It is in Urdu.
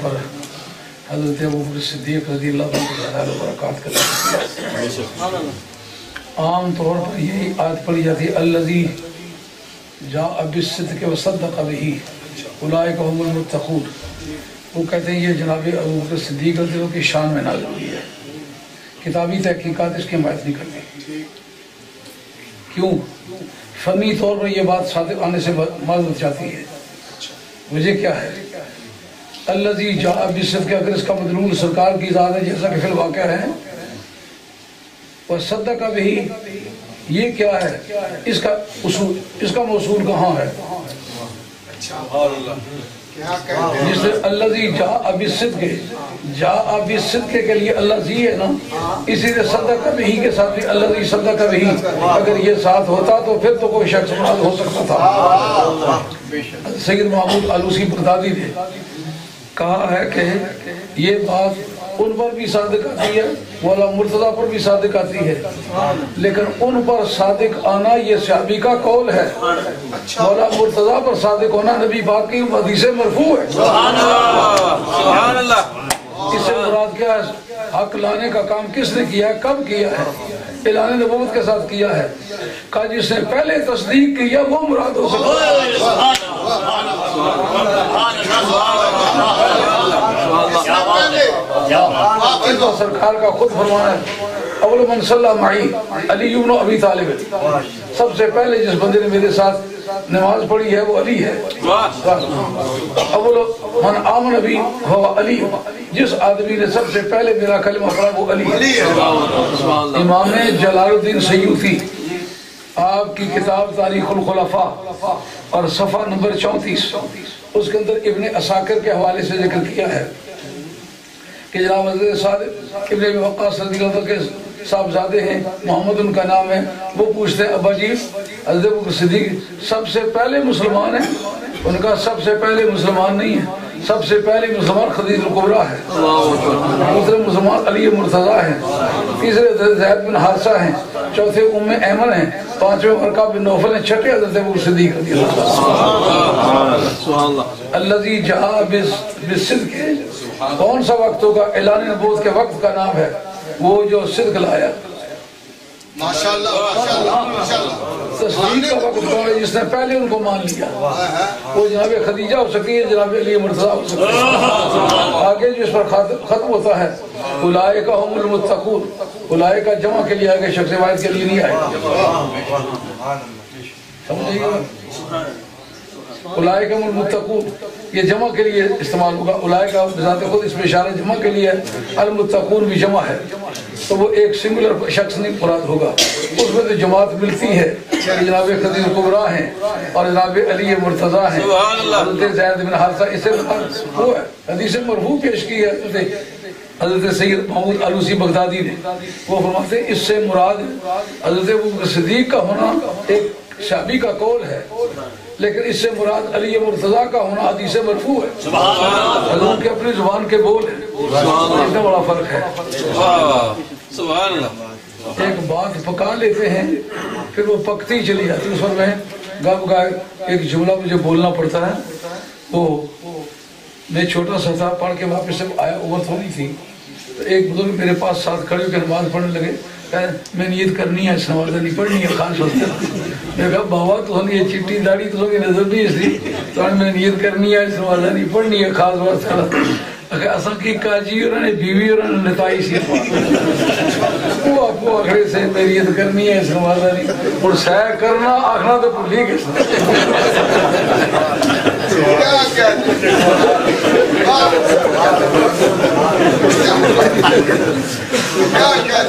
پر حضرت ابو بکر صدیق رضی اللہ عنہ برکات کا عام طور پر یہی آیت پڑھی جاتی ہے، الذی جاء بالصدق وصدق به اولئک هم المتقون۔ وہ کہتے ہیں، یہ جناب ابو بکر صدیق رضی اللہ کی شان میں نازل ہوئی ہے۔ کتابی تحقیقات اس کی حمایت نہیں کرتی کیوں؟ فنی طور پر یہ بات صادق آنے سے معذرت جاتی ہے۔ وجہ کیا ہے؟ الذی جاء بالصدق اگر اس کا مدلول سرکار کی ذات ہے، جیسا کہ فی الواقع ہے۔ اور صدق بھی یہ کیا ہے؟ اس کا اصول، اس کا موصول کہاں ہے؟ جس سے اللہ زی جا ابی صدق جا ابی صدق کے لیے اللہ زی ہے نا، اسی لیے صدق بھی کے ساتھ بھی اللہ زی صدق بھی اگر یہ ساتھ ہوتا تو پھر تو کوئی شخص مراد ہو سکتا تھا۔ سید محمود علوسی بغدادی نے کہا ہے کہ یہ بات ان پر بھی صادق آتی ہے مولا مرتضی پر بھی صادق آتی ہے۔ لیکن ان پر صادق آنا یہ صحابی کا قول ہے۔ مولا مرتضی پر صادق ہونا نبی پاک کی حدیث مرفوع ہے۔ سبحان اللہ۔ اس سے مراد کیا ہے؟ حق لانے کا کام کس نے کیا ہے؟ کب کیا ہے؟ اعلان نبوت کے ساتھ کیا ہے؟ کہا جس نے پہلے تصدیق کیا وہ مراد ہو سکتا ہے۔ اس سرکار کا خود فرمانا ہے اول من صلی معی علی ابن ابی طالب سب سے پہلے جس بندے نے میرے ساتھ نماز پڑھی ہے وہ علی ہے اول من آمن ابی ہو علی جس آدمی نے سب سے پہلے میرا کلمہ پڑھا وہ علی ہے امام جلال الدین سیوطی آپ کی کتاب تاریخ الخلفاء اور صفحہ نمبر چونتیس اس کے اندر ابن اساکر کے حوالے سے ذکر کیا ہے کہ جناب حضرت صادق ابن وقاص رضی اللہ عنہ کے صاحبزادے ہیں، محمد ان کا نام ہے۔ وہ پوچھتے ہیں، ابا جی حضرت صدیق سب سے پہلے مسلمان ہیں؟ ان کا سب سے پہلے مسلمان نہیں ہے۔ سب سے پہلے مسلمان خدیج القبرہ ہے۔ دوسرے مسلمان علی مرتضی ہیں۔ تیسرے حضرت زید بن حادثہ ہیں، چوتھے ام ایمن ہیں، پانچویں ورقہ بن نوفل ہیں، چھٹے حضرت ابو صدیق رضی اللہ عنہ۔ الذي جاء بالصدق کون سا وقت ہوگا؟ اعلان نبوت کے وقت کا نام ہے۔ وہ جو صدق لایا۔ ماشاءاللہ ماشاءاللہ ماشاءاللہ۔ تصدیق کا وقت ہے جس نے پہلے ان کو مان لیا۔ وہ جناب خدیجہ ہو سکی ہے جناب علی مرتضی ہو سکی ہے آگے جو اس پر ختم ہوتا ہے اولائے کا ہم المتقون۔ اولائے کا جمع کے لیے آگے شخص واحد کے لیے نہیں آئے۔ سمجھے گا؟ اولائے کا المتقون۔ یہ جمع کے لیے استعمال ہوگا۔ اولائے کا بذات خود اس میں اشارہ جمع کے لیے ہے۔ المتقون بھی جمع ہے۔ تو وہ ایک سنگولر شخص نہیں مراد ہوگا۔ اس میں تو جماعت ملتی ہے۔ جناب خدیج قبرا ہیں اور جناب علی مرتضی ہیں۔ حضرت زید بن حارثہ اس سے مراد وہ ہے حدیث مرفوع پیش کی ہے۔ حضرت حضرت سید محمود علوسی بغدادی نے۔ وہ فرماتے ہیں اس سے مراد حضرت ابو صدیق کا ہونا ایک شابی کا قول ہے۔ لیکن اس سے مراد علی مرتضی کا ہونا حدیث مرفوع ہے۔ حضور کے اپنی زبان کے بول ہیں۔ اتنا بڑا فرق ہے۔ سبحان اللہ۔ ایک بات پکا لیتے ہیں، پھر وہ پکتی چلی جاتی اس پر میں۔ گب گائے ایک جملہ مجھے بولنا پڑتا ہے۔ وہ میں چھوٹا سا تھا، پڑھ کے واپس جب آیا، عمر تھوڑی تھی۔ تو ایک بزرگ میرے پاس ساتھ کھڑے ہو کے نماز پڑھنے لگے۔ کہا، میں نیت کرنی ہے، اس نماز نہیں پڑھنی ہے، خاص ہوتا میں کہا، بابا، تو نے یہ چٹی داڑھی تو کی نظر نہیں اس لیے۔ تو میں نیت کرنی ہے، اس نماز نہیں پڑھنی ہے، خاص واسطہ اگر اصل کی کاجی اور نے بیوی اور نے لتائی سی وہ آپ کو اگڑے سے نیت کرنی ہے، اس نوازہ نہیں اور سہ کرنا، آخنا تو بھولی کے کیا کیا